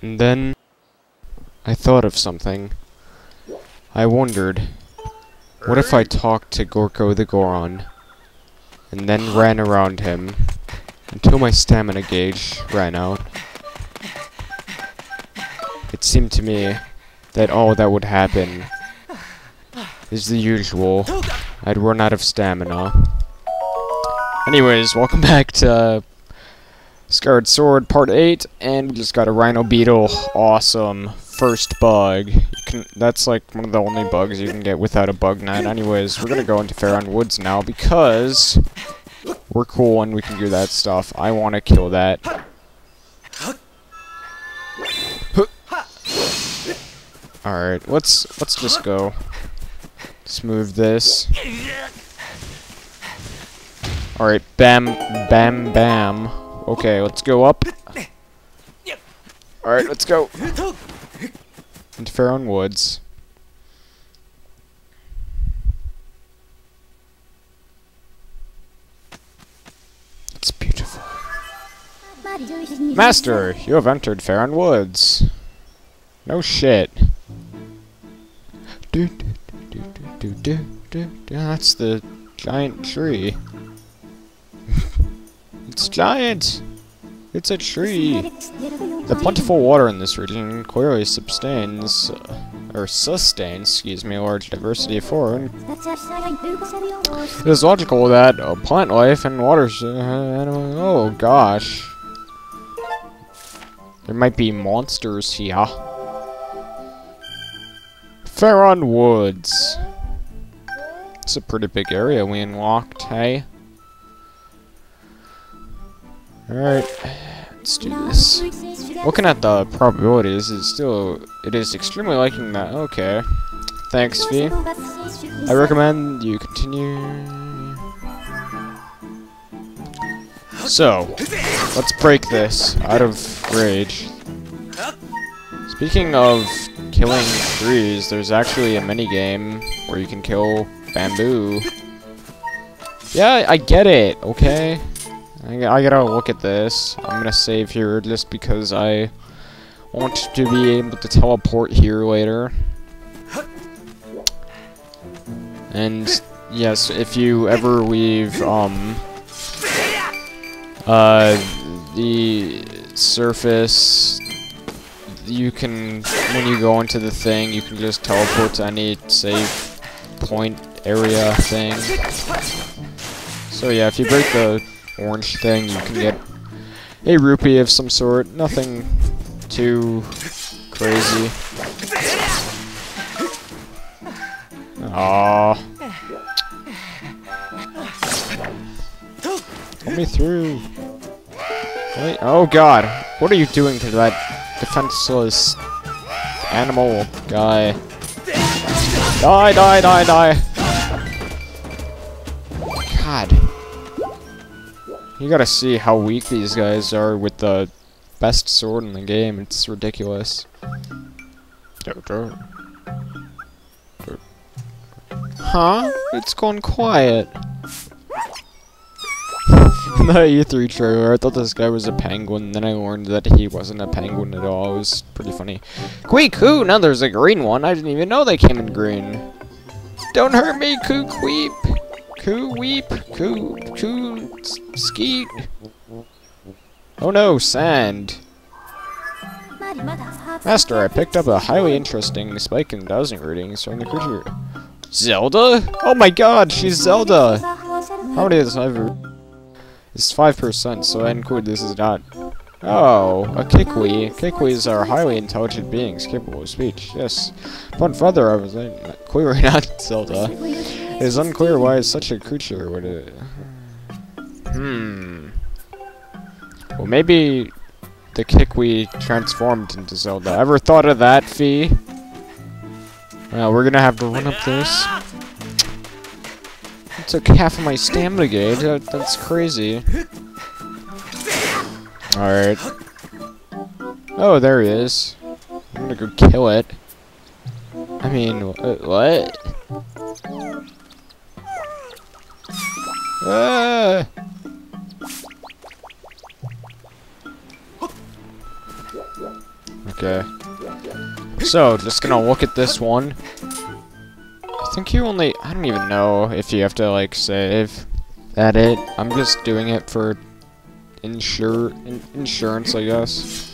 And then I thought of something. I wondered, what if I talked to Gorko the Goron and then ran around him until my stamina gauge ran out? It seemed to me that all that would happen is the usual. I'd run out of stamina. Anyways, welcome back to uh, Skyward Sword Part 8, and we just got a Rhino Beetle. Awesome. First bug. Can, that's like one of the only bugs you can get without a bug net. Anyways, we're gonna go into Faron Woods now because we're cool and we can do that stuff. I want to kill that. Alright, let's let's just go. Let's move this. Alright, bam, bam, bam. Okay, let's go up. Alright, let's go. Into Faron Woods. It's beautiful. Master, you have entered Faron Woods. No shit. That's the giant tree. It's giant! It's a tree! The plentiful water in this region clearly sustains, uh, or sustains, excuse me, a large diversity of fauna. It is logical that uh, plant life and water... Uh, oh gosh. There might be monsters here. Faron Woods. It's a pretty big area we unlocked, hey? Alright, let's do this. Looking at the probabilities, it's still, it is extremely liking that, okay. Thanks, Fi. I recommend you continue. So, let's break this out of rage. Speaking of killing trees, there's actually a mini game where you can kill bamboo. Yeah, I get it, okay? I, gotta look at this. I'm gonna save here just because I want to be able to teleport here later. And, yes, if you ever leave, um, uh, the surface you can, when you go into the thing, you can just teleport to any save point area thing. So yeah, if you break the orange thing, you can get a rupee of some sort. Nothing too crazy. Aww. Let me through. Wait, oh god, what are you doing to that defenseless animal guy. Die, die, die, die! You gotta see how weak these guys are with the best sword in the game. It's ridiculous. Huh? It's gone quiet. the E3 trailer, I thought this guy was a penguin, then I learned that he wasn't a penguin at all. It was pretty funny. Queek, who? Now there's a green one. I didn't even know they came in green. Don't hurt me, Coo Queep. Coo Weep. Coo... Coo... Skeet. Oh no, sand. Master, I picked up a highly interesting spike in dowsing readings from the creature. Zelda? Oh my god, she's Zelda! How many has ever... It's 5%, so I include this is not... Oh, a Kikwi. Kikwis are highly intelligent beings capable of speech. Yes. But further, I was clearly not Zelda. It is unclear why such a creature would... Uh, hmm. Well, maybe the Kikwi transformed into Zelda. Ever thought of that, Fi? Well, we're gonna have to run up this took half of my stamina gauge. That, that's crazy. Alright. Oh, there he is. I'm gonna go kill it. I mean, what? Ah! Okay. So, just gonna look at this one. I think you only... I don't even know if you have to, like, save that it. I'm just doing it for insure in insurance, I guess.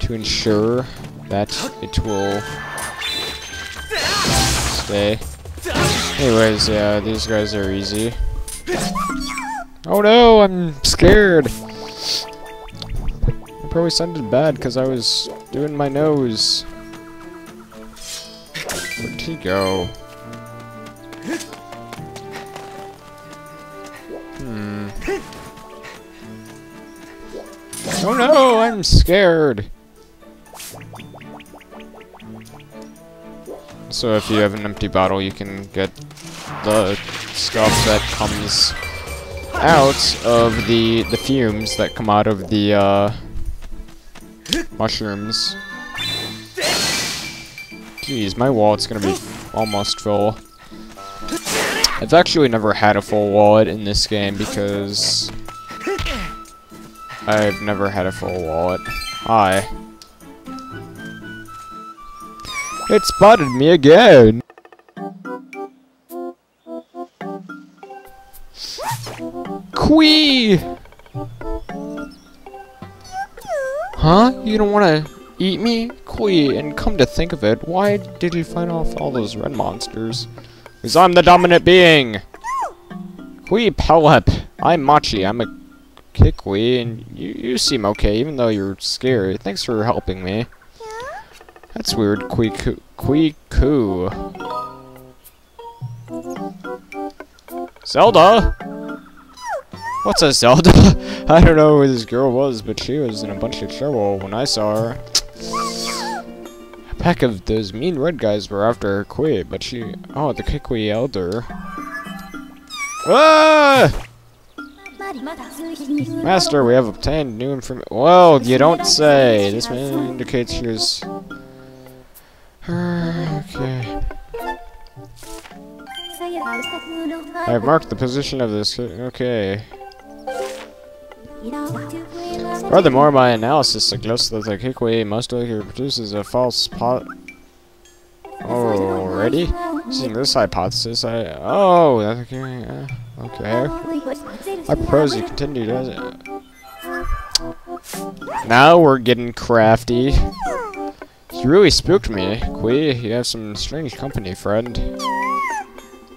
To ensure that it will stay. Anyways, yeah, these guys are easy. Oh no, I'm scared. I probably sounded bad because I was doing my nose. Where'd he go? Hmm. Oh no, I'm scared. So if you have an empty bottle, you can get the stuff that comes out of the the fumes that come out of the uh, mushrooms. Jeez, my wallet's gonna be almost full. I've actually never had a full wallet in this game because I've never had a full wallet. Hi. It spotted me again! Quee! Huh? You don't want to eat me? Quee, and come to think of it, why did you fight off all those red monsters? Because I'm the dominant being! Quee Pelep! I'm Machi, I'm a Kikwi, and you, you seem okay, even though you're scary. Thanks for helping me. That's weird, Quee Coo. Zelda? What's a Zelda? I don't know who this girl was, but she was in a bunch of trouble when I saw her. A pack of those mean red guys were after her Kui, but she... Oh, the Kikwi Elder. Ah! Master, we have obtained new information. Well, you don't say. This indicates she was... Okay. I have marked the position of this. Okay. Furthermore, my analysis suggests that the Kikwi most likely produces a false pot. Already? Using this hypothesis, I. Oh, okay. Uh, okay. I propose you continue to. Now we're getting crafty. You really spooked me, eh? Kui. You have some strange company, friend.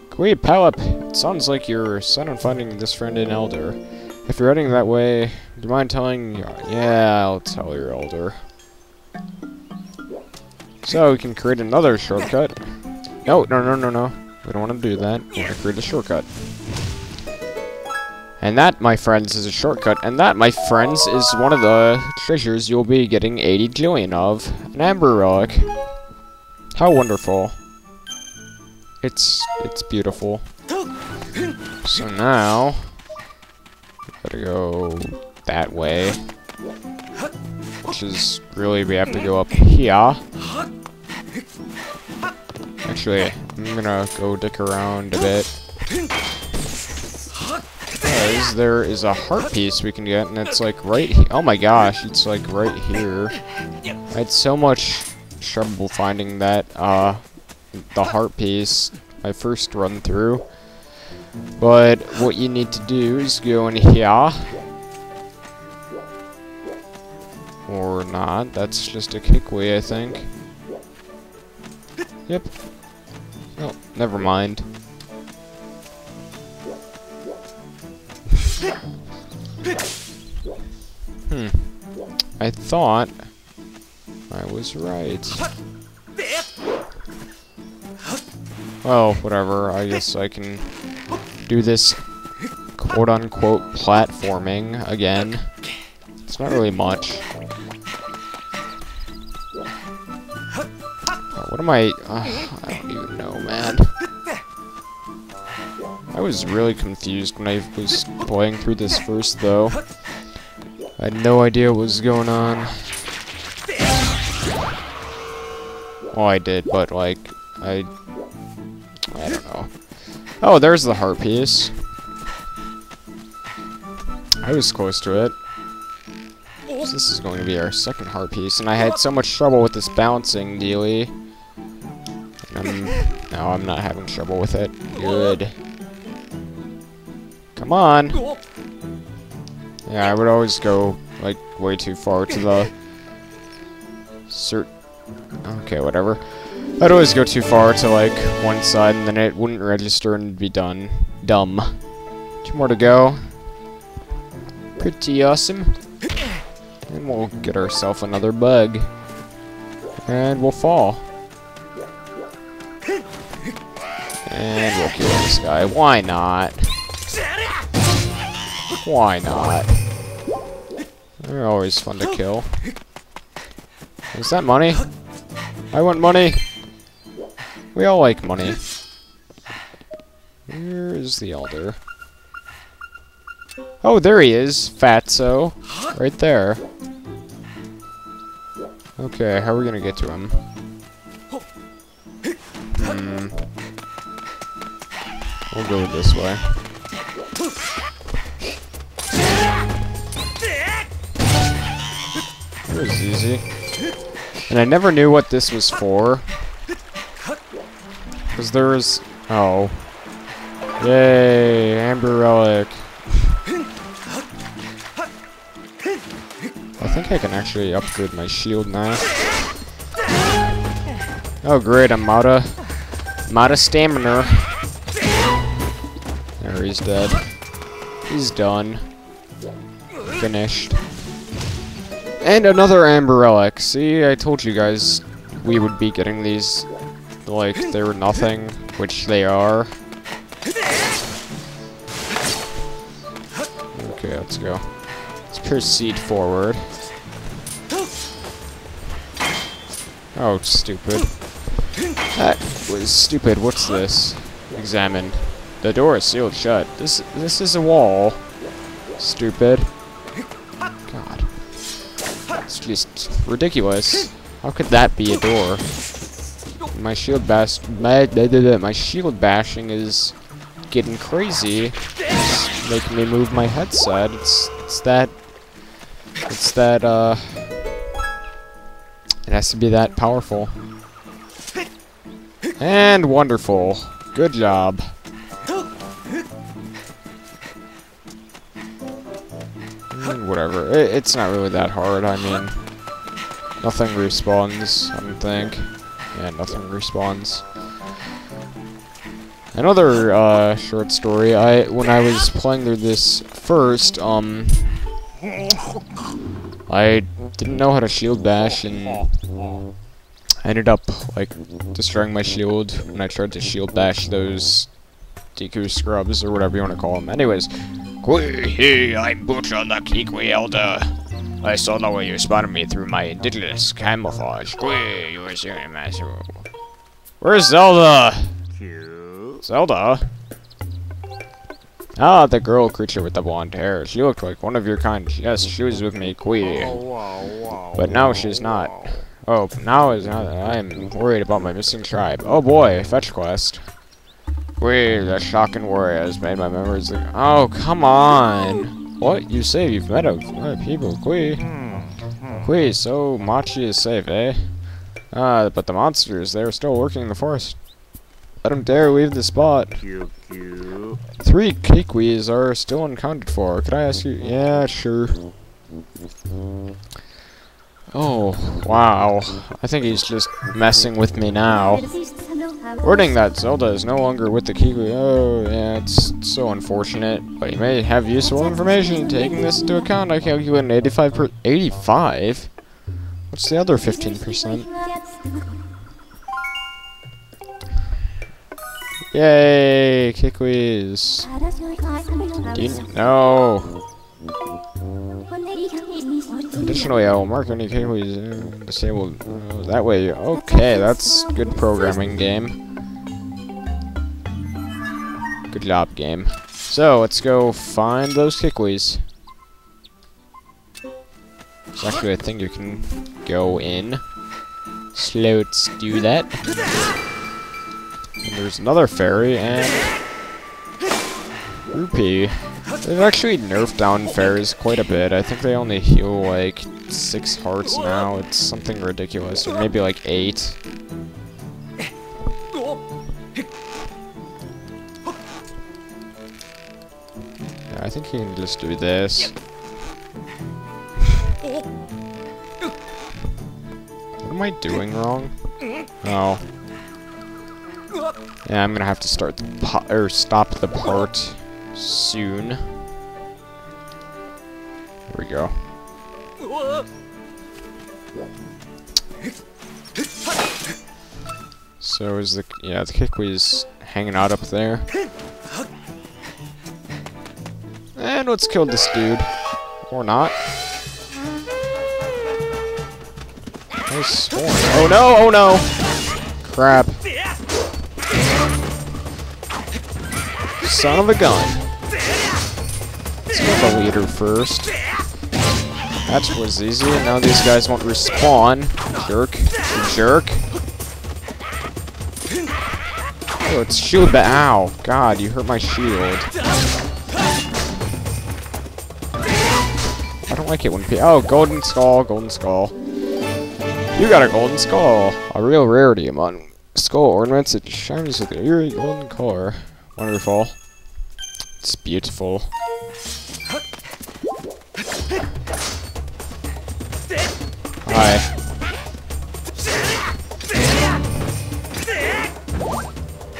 Kui Palip, it sounds like you're set on finding this friend in Elder. If you're heading that way, do you mind telling... Yeah, I'll tell your elder. So, we can create another shortcut. No, no, no, no, no. We don't want to do that. We want to create a shortcut. And that, my friends, is a shortcut. And that, my friends, is one of the treasures you'll be getting 80 jillion of. An Amber Relic. How wonderful. It's, it's beautiful. So now... Gotta go that way. Which is really, we have to go up here. Actually, I'm gonna go dick around a bit. There is a heart piece we can get, and it's like right Oh my gosh, it's like right here. I had so much trouble finding that, uh, the heart piece my first run through. But what you need to do is go in here. Or not. That's just a Kikwi, I think. Yep. Oh, never mind. I thought I was right. Well, whatever. I guess I can do this quote-unquote platforming again. It's not really much. What am I... Uh, I don't even know, man. I was really confused when I was playing through this first, though. I had no idea what was going on. Well, I did, but, like, I... I don't know. Oh, there's the heart piece. I was close to it. This is going to be our second heart piece, and I had so much trouble with this bouncing dealy. Um, no, I'm not having trouble with it. Good. Come on! Yeah, I would always go, like, way too far to the... Cert... Okay, whatever. I'd always go too far to, like, one side, and then it wouldn't register and it'd be done. Dumb. Two more to go. Pretty awesome. And we'll get ourselves another bug. And we'll fall. And we'll kill this guy. Why not? Why not? They're always fun to kill. Is that money? I want money! We all like money. Where is the Elder? Oh, there he is, Fatso. Right there. Okay, how are we gonna get to him? Hmm. We'll go this way. Was easy. And I never knew what this was for. Because there was... Oh. Yay, Amber Relic. I think I can actually upgrade my shield now. Oh great, I'm out of... I'm out of stamina. There, he's dead. He's done. Finished. And another Amber Relic. See, I told you guys we would be getting these like they were nothing, which they are. Okay, let's go. Let's proceed forward. Oh, stupid. That was stupid. What's this? Examine. The door is sealed shut. This this is a wall. Stupid. Just ridiculous. How could that be a door? My shield bash my, my shield bashing is getting crazy. It's making me move my headset. It's it's that it's that uh it has to be that powerful. And wonderful. Good job. Whatever. It, it's not really that hard. I mean, nothing respawns, I don't think. Yeah, nothing respawns. Another uh, short story. I when I was playing through this first, um, I didn't know how to shield bash, and I ended up like destroying my shield when I tried to shield bash those Deku scrubs or whatever you want to call them. Anyways, Hey, I'm Bucha the Kikwi Elder. I saw the way you spotted me through my indigenous camouflage. Quay, you were serious, master. where's Zelda? Cute. Zelda? Ah, the girl creature with the blonde hair. She looked like one of your kind. Yes, she was with me, Quee. But now she's not. Oh, now is not. I'm worried about my missing tribe. Oh boy, fetch quest. Quee, the shocking warrior has made my memories. Oh, come on. What? You say you've met a lot of people, Quee. Quee, so Machi is safe, eh? Ah, but the monsters, they're still working in the forest. Let them dare leave the spot. Three Kikwis are still unaccounted for. Could I ask you? Yeah, sure. Oh, wow. I think he's just messing with me now. Wording that Zelda is no longer with the Kikwi. Oh, yeah, it's so unfortunate. But you may have useful information. Taking this into account, I calculate an 85 per 85? What's the other 15%? Yay, Kikwis. No. Additionally, I will mark any uh, disabled. Uh, that way, okay, that's good programming, game. Good job, game. So, let's go find those Kikwis. There's actually a thing you can go in. So let's do that. And there's another fairy and rupee. They've actually nerfed down fairies quite a bit. I think they only heal like six hearts now. It's something ridiculous, or maybe like eight. Yeah, I think you can just do this. What am I doing wrong? Oh. Yeah, I'm gonna have to start the or stop the part soon. Here we go. So is the yeah the Kikwi's hanging out up there. And let's kill this dude. Or not. Nice. Oh no, oh no! Crap. Son of a gun. Let's kill the leader first. That was easy, and now these guys won't respawn. Jerk. Jerk. Oh, it's shield ba- Ow. God, you hurt my shield. I don't like it when pe- Oh, golden skull, golden skull. You got a golden skull. A real rarity among skull ornaments. It shines with an eerie golden color. Wonderful. It's beautiful. Hi.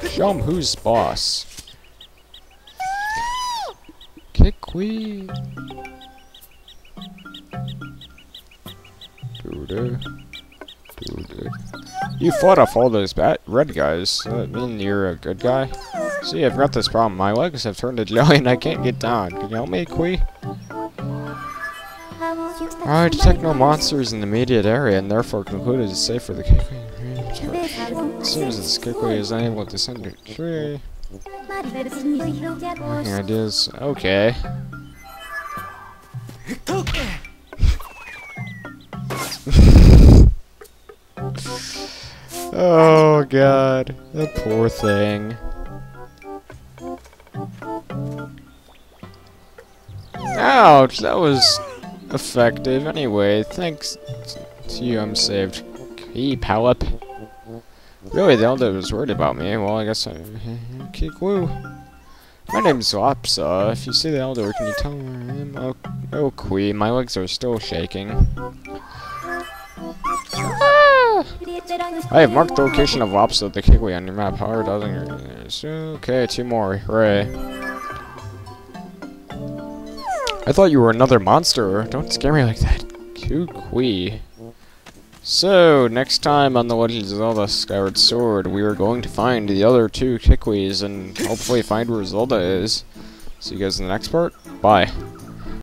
Show 'em who's boss. Doo-doo. Doo-doo. You fought off all those bad red guys. Does that mean you're a good guy? See, I've got this problem. My legs have turned to jelly and I can't get down. Can you help me, Kui? I detect no monsters in the immediate area and therefore concluded it's safe for the Kikwi. Seems this Kikwi is unable to send a tree. Working ideas. Okay. oh god. The poor thing. Ouch, that was effective. Anyway, thanks to you, I'm saved. Hey, Palip. Really, the elder was worried about me. Well, I guess I... Kikwoo. My name's Lopsa. If you see the elder, can you tell am? Oh, oh, Queen, my legs are still shaking. I have marked the location of Lopsa, the Kikwi, on your map. How doesn't it? Okay, two more. Hooray. I thought you were another monster. Don't scare me like that. Kukui. So, next time on The Legend of Zelda Skyward Sword, we are going to find the other two Kikwis and hopefully find where Zelda is. See you guys in the next part. Bye.